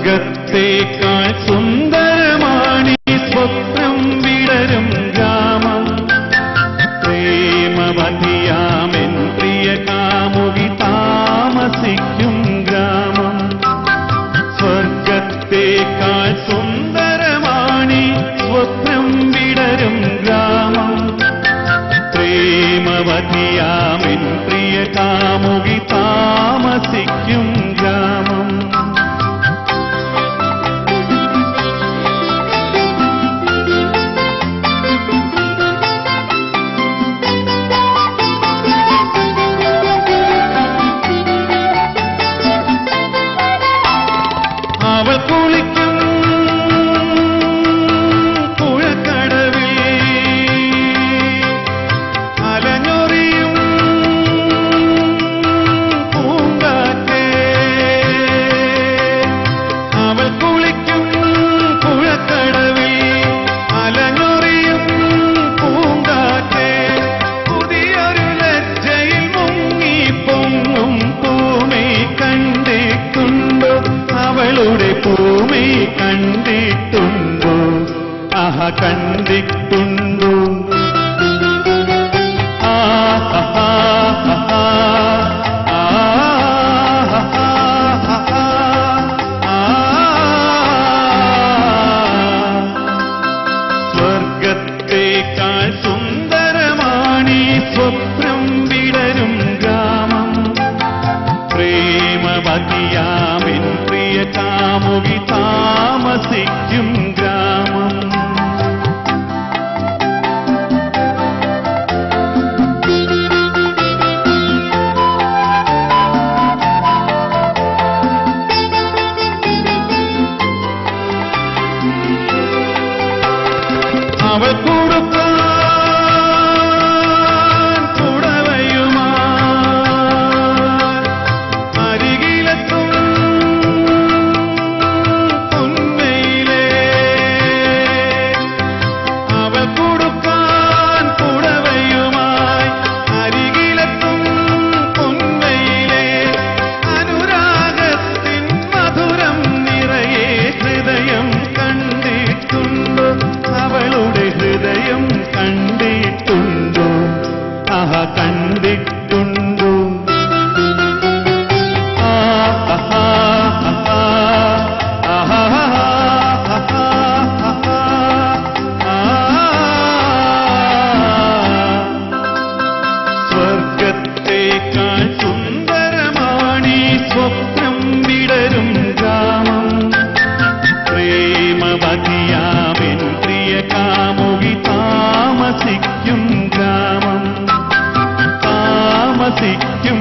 സ്വർഗത്തേക്കാൾ സുന്ദരമാണി സ്വപ്നം വിടരും ഗ്രാമം പ്രേമവതിയാമെൻ പ്രിയ കാമുകി താമസിക്കും ഗ്രാമം. സ്വർഗത്തേക്കാൾ സുന്ദരമാണി സ്വപ്നം വിടരും ഗ്രാമം. പ്രേമവതിയാമെൻ പ്രിയ കാമുകി താമസിക്കും ഗ്രാമം. കണ്ടിട്ടുണ്ടോ? ആഹ കണ്ടിട്ടുണ്ടോ? പ്രേമവതിയാമിൻ പ്രിയ കാമുകി താമസിക്കും ഗ്രാമം. അവൾ കൊടുക്കാൻ താമസിക്കും ഗ്രാമം താമസിക്കും